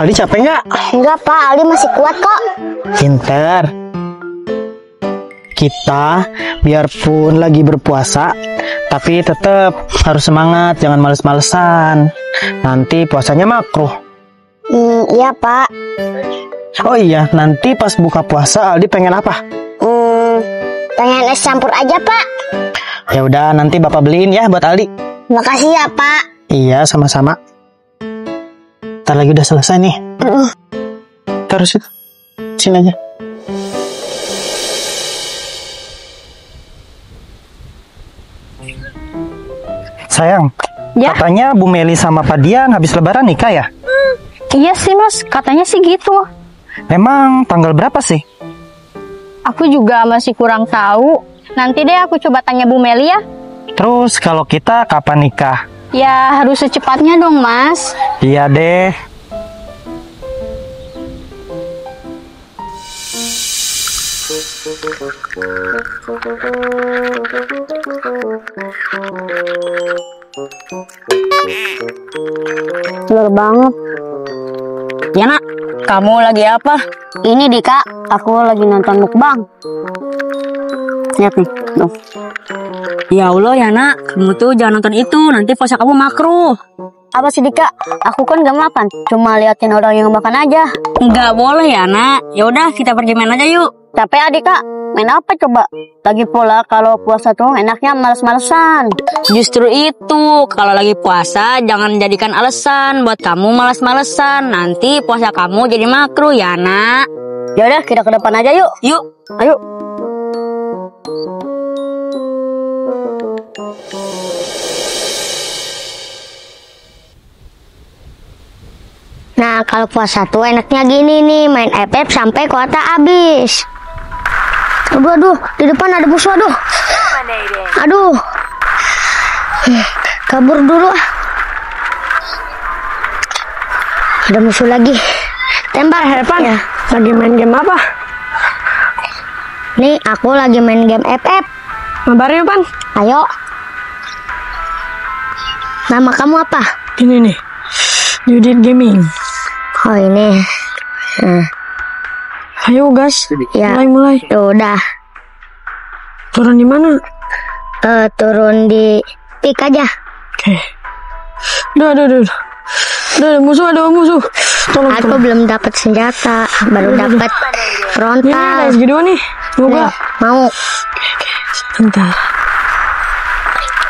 Aldi capek nggak? Enggak pak, Aldi masih kuat kok. Pinter. Kita biarpun lagi berpuasa, tapi tetap harus semangat, jangan males-malesan. Nanti puasanya makruh. Hmm, iya pak. Oh iya, nanti pas buka puasa Aldi pengen apa? Hmm, pengen es campur aja pak. Ya udah, nanti Bapak beliin ya buat Aldi. Makasih ya pak. Iya, sama-sama. Ntar lagi udah selesai nih. Terus itu. Sini aja. Sayang, Ya. katanya Bu Meli sama Pak Dian habis lebaran nikah ya? Iya sih mas, katanya sih gitu. Emang tanggal berapa sih? Aku juga masih kurang tahu. Nanti deh aku coba tanya Bu Meli ya. Terus kalau kita kapan nikah? Ya harus secepatnya dong mas. Iya deh. Telur banget. Ya nak, kamu lagi apa? Ini Dika, aku lagi nonton mukbang. Lihat nih, tuh. Ya Allah ya nak, kamu tuh jangan nonton itu, nanti puasa kamu makruh. Apa sih Dika? Aku kan gak makan, cuma liatin orang yang makan aja. Nggak boleh ya nak. Ya udah kita pergi main aja yuk. Capek adik kak, main apa coba? Lagi pula kalau puasa tuh enaknya males-malesan. Justru itu, kalau lagi puasa jangan jadikan alasan buat kamu malas-malesan. Nanti puasa kamu jadi makruh ya nak. Yaudah kita ke depan aja yuk. Yuk. Ayo. Nah, kalau puasa tuh enaknya gini nih, main FF sampai kuota habis. Aduh, aduh, di depan ada musuh, aduh. Aduh. Hmm, Kabur dulu ah. Ada musuh lagi. Tembak, Herpan. Ya. Lagi main game apa? Nih, aku lagi main game FF. Mabar yuk, Pan. Ayo. Nama kamu apa? Ini nih. Judit Gaming. Oh, ini. Nah, Ayo, gas. Ya. Mulai, mulai. ya udah. Turun di mana? Eh, turun di pik aja. Oke. Duh, aduh, aduh. Duh, ada musuh, ada musuh. Tolong, Aku tolong. belum dapat senjata, baru dapat Ini frontal. ada SG2 nih. Mau gak? mau. Bentar.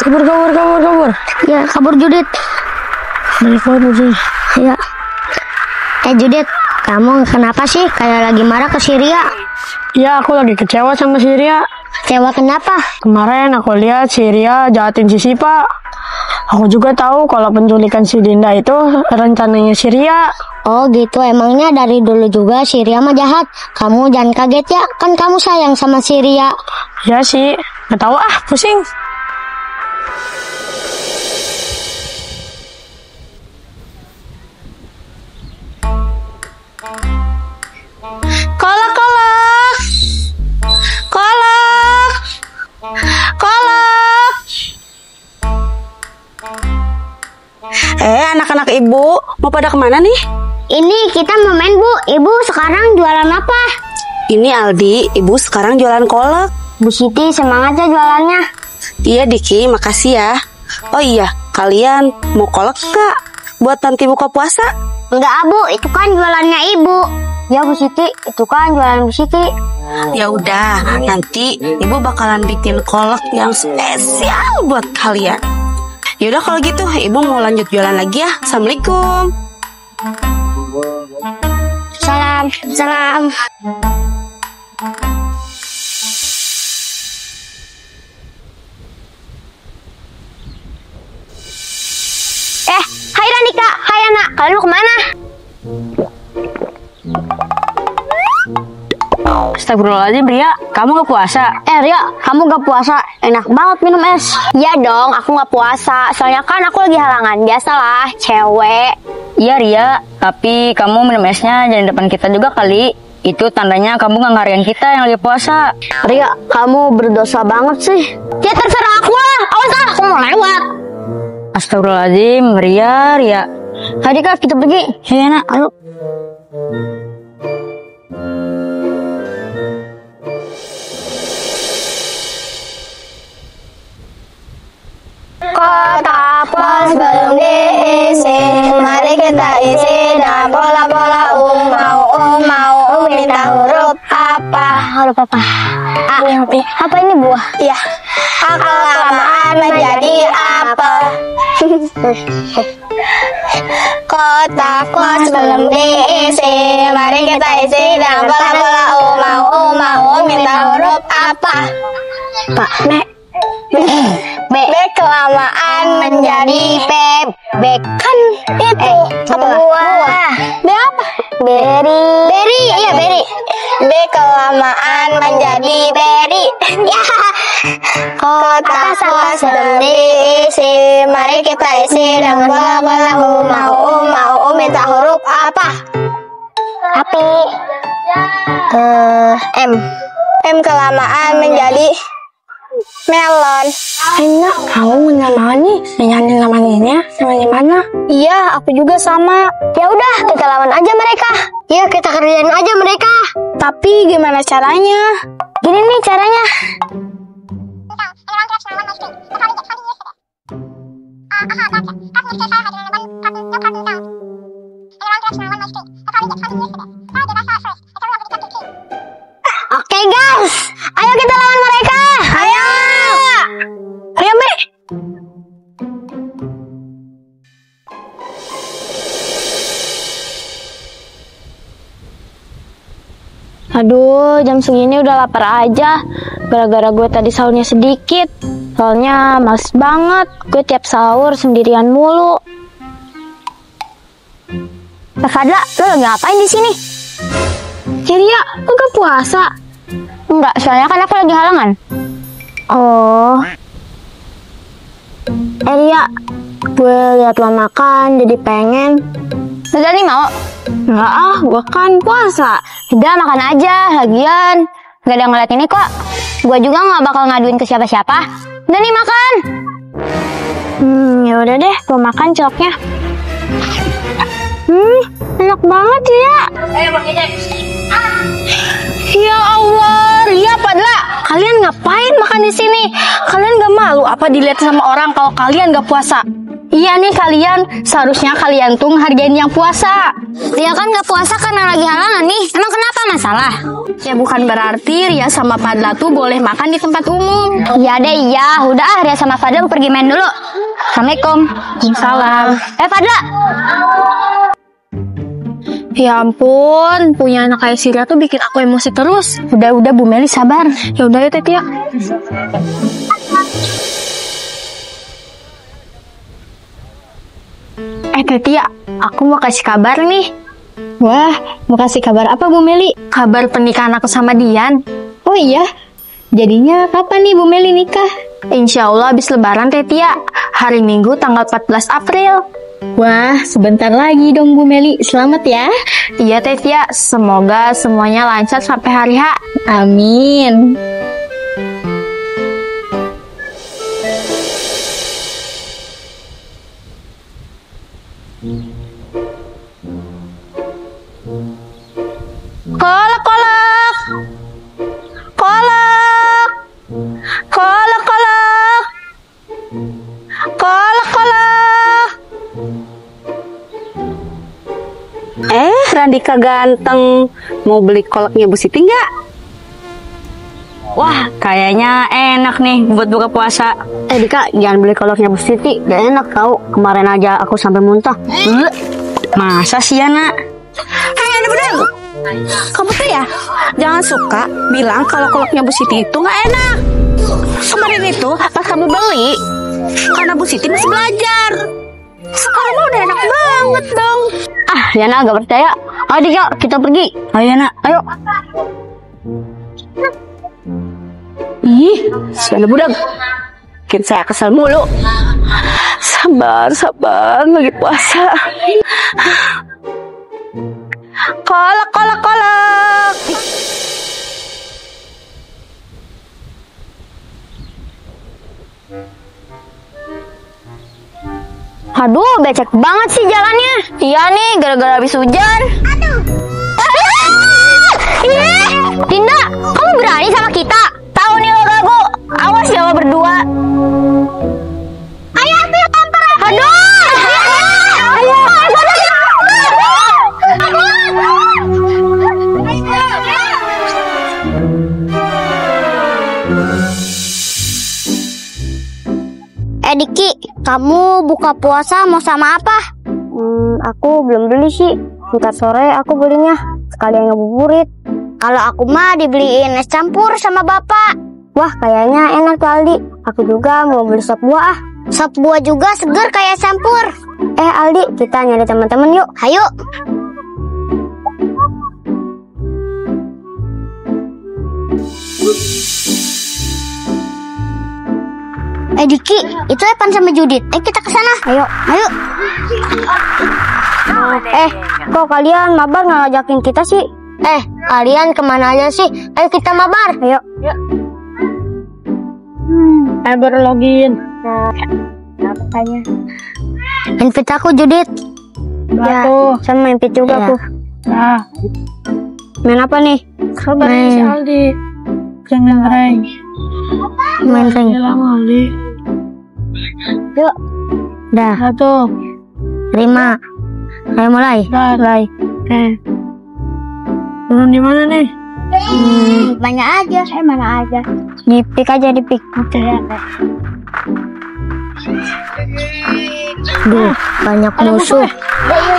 Kabur, kabur, kabur, kabur. Ya, kabur Judit. Banyak banget musuhnya. Ya. Eh, Judit, kamu kenapa sih kayak lagi marah ke Syria? Ya, aku lagi kecewa sama Syria. Kecewa kenapa? Kemarin aku lihat Syria jahatin si Sipa. Aku juga tahu kalau penculikan si Dinda itu rencananya Syria. Oh gitu, emangnya dari dulu juga Syria mah jahat. Kamu jangan kaget ya, kan kamu sayang sama Syria. Ya sih, nggak tahu ah, pusing. Ibu, mau pada ke mana nih? Ini kita mau main bu, ibu sekarang jualan apa? Ini Aldi, ibu sekarang jualan kolak. Bu Siti semangat ya jualannya. Iya, Diki, makasih ya. Oh iya, kalian mau kolak gak? Buat nanti buka puasa? Enggak bu, itu kan jualannya ibu. Ya Bu Siti, itu kan jualan Bu Siti. Ya udah, nanti ibu bakalan bikin kolak yang spesial buat kalian. Yaudah kalau gitu, ibu mau lanjut jualan lagi ya. Assalamualaikum. Salam, salam. Eh, hai Ranika, hai anak, kalian mau ke mana? Astagfirullahaladzim, Ria. Kamu gak puasa? Eh Ria, kamu gak puasa? Enak banget minum es. Iya dong, aku gak puasa. Soalnya kan aku lagi halangan. Biasalah, cewek. Iya, Ria. Tapi kamu minum esnya jangan depan kita juga kali. Itu tandanya kamu gak ngarian kita yang lagi puasa. Ria, kamu berdosa banget sih. Ya terserah aku lah. Awas lah, aku mau lewat. Astagfirullahaladzim, Ria, Ria. Tadi kak kita pergi. Ya nak. Ayo. Kota pos belum diisi, mari kita isi dan pola-pola um mau um um minta huruf apa? Huruf apa? A. Apa ini buah? Iya. A kelamaan menjadi apel. Kota pos belum diisi, mari kita isi dan pola-pola um mau um mau um minta huruf apa? Pak, Nek. B. Kelamaan menjadi P. B kan itu apa? Buah. B apa? Berry. Berry, iya berry. B kelamaan menjadi berry. Ya. Kota pos belum diisi, mari kita isi dengan bola-bola U mau mau U minta huruf apa? Api. Eh, M. M kelamaan menjadi melon. Enak, kamu namanya, nyanyi namanya, namanya mana? Iya, aku juga sama. Ya udah, kita lawan aja mereka. Iya, kita kerjain aja mereka. Tapi gimana caranya? Gini nih caranya. Jam segini udah lapar aja. Gara-gara gue tadi sahurnya sedikit. Soalnya males banget. Gue tiap sahur sendirian mulu. Kak Fadla, lo lagi ngapain di sini? Ceria, lu gak puasa? Enggak, soalnya kan aku lagi halangan. Oh. Eh, Ria, gue liat lo makan jadi pengen. Udah nih mau? Enggak ah, gue kan puasa. Udah makan aja, lagian. Gak ada ngeliat ini kok. Gue juga nggak bakal ngaduin ke siapa-siapa. Udah nih makan. Hmm, ya udah deh, gue makan ciloknya. Hmm, enak banget ya. Ya Allah, Ria Padla, kalian ngapain makan di sini? Kalian gak malu apa dilihat sama orang kalau kalian gak puasa? Iya nih kalian, seharusnya kalian tuh hargain yang puasa. Ria kan nggak puasa karena lagi halangan nih. Emang kenapa masalah? Ya bukan berarti Ria sama Padla tuh boleh makan di tempat umum. Iya deh, iya. Udah ah, Ria sama Fadla pergi main dulu. Assalamualaikum. Salam. Eh Fadla, Ya ampun, punya anak kayak si Ria tuh bikin aku emosi terus. Udah udah Bu Meli sabar. Ya udah ya Tetia. Eh Tetia, aku mau kasih kabar nih. Wah, mau kasih kabar apa Bu Meli? Kabar pernikahan aku sama Dian. Oh iya, jadinya kapan nih Bu Meli nikah? Insya Allah habis lebaran Tetia, hari Minggu tanggal 14 April. Wah, sebentar lagi dong Bu Meli. Selamat ya. Iya Tetia, semoga semuanya lancar sampai hari H. Amin. Kolak, kolak. Kolak. Kolak, kolak. Kolak, kolak. Eh, Randika ganteng. Mau beli kolaknya Bu Siti nggak? Wah, kayaknya enak nih buat buka puasa. Eh Dika, jangan beli kolaknya Bu Siti. Gak enak tau. Kemarin aja aku sampai muntah. Eh, Masa sih ya, nak? Ada bener. Kamu tuh ya, jangan suka bilang kalau kolaknya Bu Siti itu nggak enak. Kemarin itu pas kamu beli, karena Bu Siti masih belajar. Sekarang udah enak banget dong. Ah, Yana gak percaya. Ayo Dika, kita pergi. Ayo, nak. Ayo. Ih, siapa budak? Bikin saya kesel mulu. Sabar, sabar, lagi puasa. Kolak, kolak, kolak. Aduh, becek banget sih jalannya. Iya nih, gara-gara habis hujan. Aduh. Dinda, kamu berani sama kita? Tahu nih lo gago. Awas ya lo berdua. Diki, kamu buka puasa mau sama apa? Hmm, aku belum beli sih. Ntar sore aku belinya. Sekalian ngabuburit. Kalau aku mah dibeliin es campur sama bapak. Wah, kayaknya enak tuh Aldi. Aku juga mau beli sop buah ah. Sop buah juga seger kayak campur. Eh Aldi, kita nyari teman-teman yuk. Ayo. Eh Diki, itu Evan sama Judit. Eh kita ke sana. Ayo. Ayo. Eh, kok kalian mabar nggak ngajakin kita sih? Eh, kalian ke mana aja sih? Ayo kita mabar. Ayo. Eh baru login. Invite aku Judit. Batu. Sama main pit juga Ya. aku. Nah, Main apa nih? kabar si. Aldi. Jangan rank. Main Aldi. Yuk. Dah, Satu. lima. Ayo mulai. Mulai. Eh. Turun di mana nih? Banyak aja. Eh, mana aja. Di pick aja di pick. Duh, banyak musuh.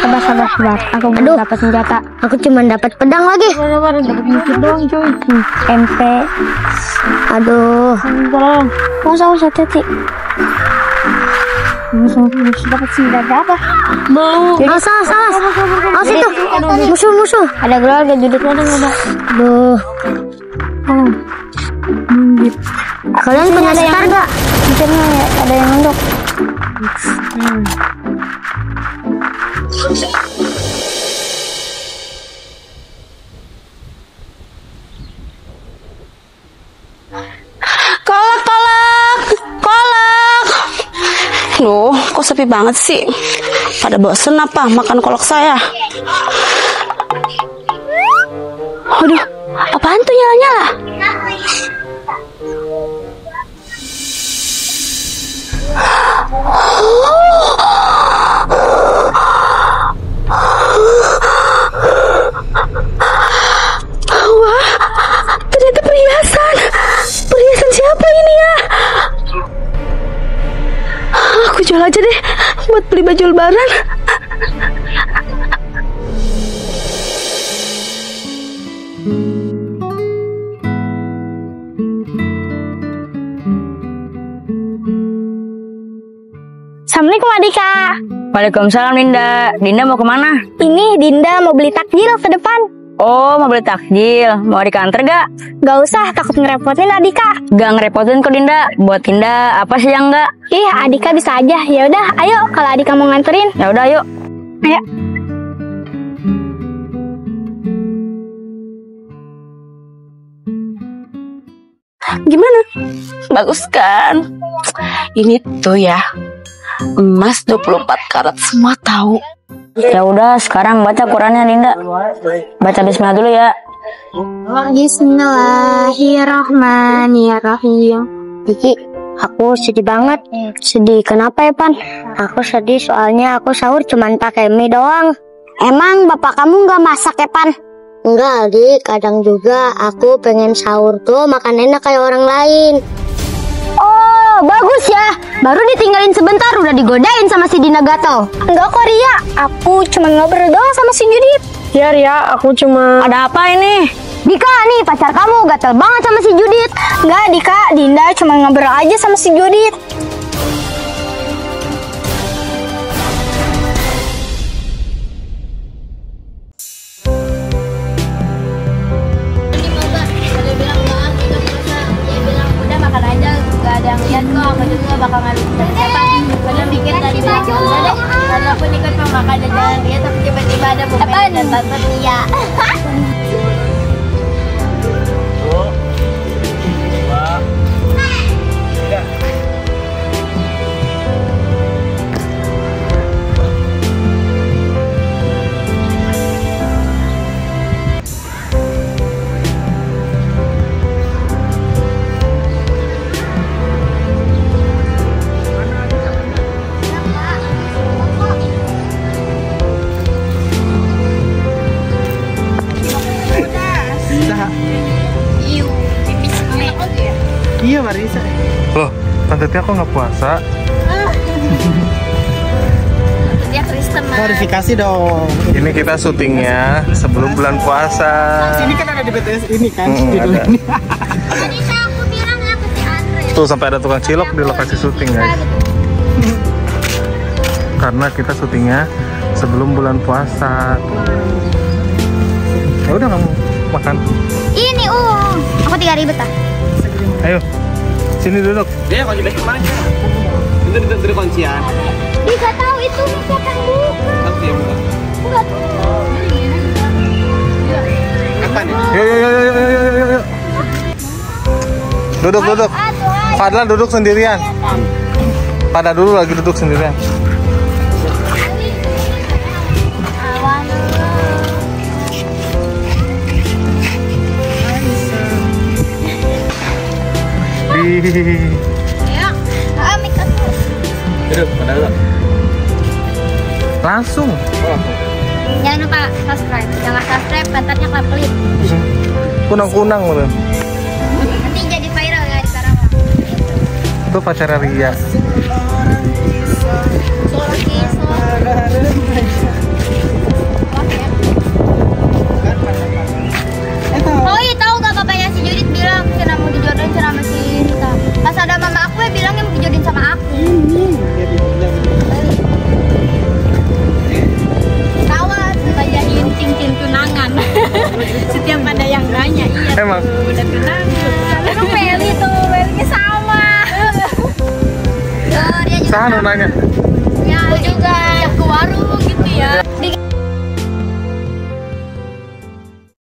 Sabar sabar sabar. Aku belum dapat senjata. Aku cuma dapat pedang lagi. Sabar, dapat dikit doang cuy. MP. Aduh, Tolong. Mau sama satu hati. Dapat senjata apa? Belum. oh, salah, salah. Oh, situ. Musuh, musuh. Ada gelar ada duduk ada ada. Aduh. Kalian punya star gak? Mungkinnya ya, ada yang nunduk. Kolak, kolak, kolak. Duh, kok sepi banget sih? Pada bosen apa makan kolak saya? Aduh, apaan tuh nyala-nyala? Beli baju lebaran. Waalaikumsalam Dinda. Dinda mau ke mana? Ini Dinda mau beli takjil ke depan. Oh, mau beli takjil. Mau dikantor gak? Gak usah, takut ngerepotin Adika. Gak ngerepotin kok Dinda. Buat Dinda apa sih yang enggak? Ih, Adika bisa aja. Ya udah, ayo kalau Adika mau nganterin. Ya udah yuk. Ayo. Gimana? Bagus kan? Ini tuh ya emas 24 karat semua tahu. Ya udah, sekarang baca Qurannya Dinda. Baca bismillah dulu ya. Bismillahirrahmanirrahim. Diki, aku sedih banget. Sedih kenapa ya, Pan? Aku sedih soalnya aku sahur cuman pakai mie doang. Emang bapak kamu nggak masak ya, Pan? Enggak, Aldi. Kadang juga aku pengen sahur tuh makan enak kayak orang lain. Bagus ya. Baru ditinggalin sebentar udah digodain sama si Dina Gatel. Enggak kok Ria, aku cuma ngobrol doang sama si Judit. Ya Ria, aku cuma Ada apa ini? Dika nih pacar kamu gatel banget sama si Judit. Enggak Dika, Dinda cuma ngobrol aja sama si Judit. Aku nggak puasa. Dia Kristen mah. Klarifikasi dong. Ini kita syutingnya sebelum bulan puasa. Ini kan ada di BTS ini kan. Mm, judul ada. ini. Tadi saya aku bilang aku si Andre. Tuh sampai ada tukang cilok di lokasi syuting guys. Karena kita syutingnya sebelum bulan puasa. Ya udah kamu makan. Ini um, aku tiga ribet ah. Ayo, sini duduk. Dia kunci balik ke mana? Itu di dari kuncian. Bisa tahu itu siapa yang buka? Tapi ya bukan. Enggak tahu. Kapan ya? Yuk, yuk, yuk, yuk, yuk, yuk, yuk. Duduk, duduk. Fadlan duduk sendirian. Pada dulu lagi duduk sendirian. Duduk, pada duduk. langsung. Jangan lupa subscribe. Jangan subscribe, pantatnya kelap-kelip. Kunang-kunang loh. Nanti jadi viral ya di Karawang. Itu pacarnya Ria.